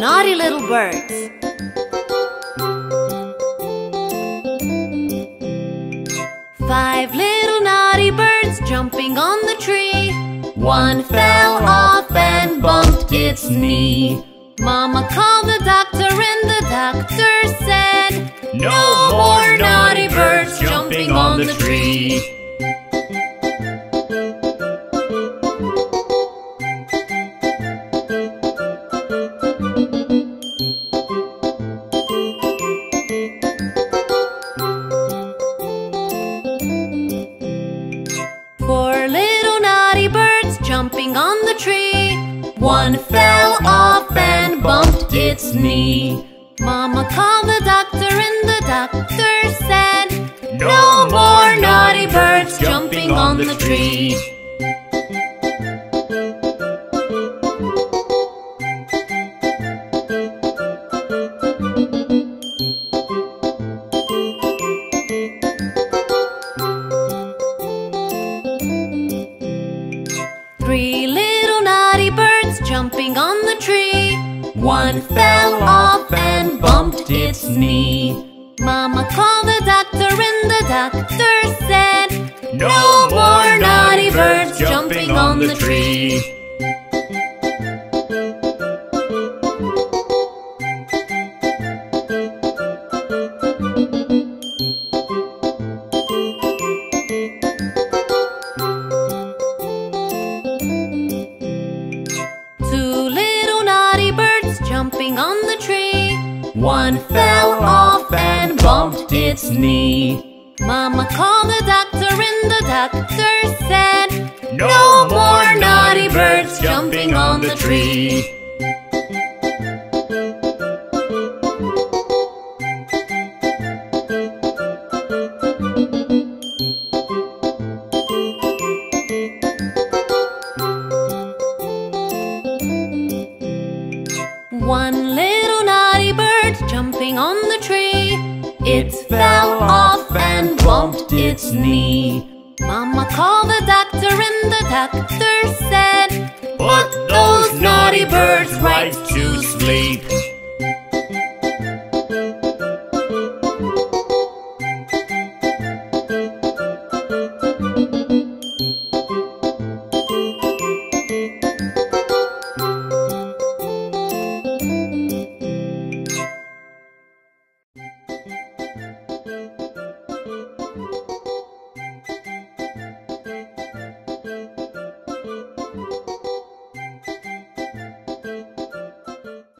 little birds. Five little naughty birds jumping on the tree. One fell off and bumped its knee. Mama called the doctor and the doctor said, No more naughty birds jumping on the tree. Tree. One fell off and bumped its knee. Mama called the doctor and the doctor said, No more naughty birds jumping on the tree. Three jumping on the tree. One fell off and bumped its knee. Mama called the doctor and the doctor said, No more naughty birds jumping on the tree. On the tree. One fell off and bumped its knee. Mama called the doctor and the doctor said, No more naughty birds jumping on the tree. One little naughty bird jumping on the tree. It fell off and bumped its knee. Mama called the doctor and the doctor said, Put those naughty birds right to sleep.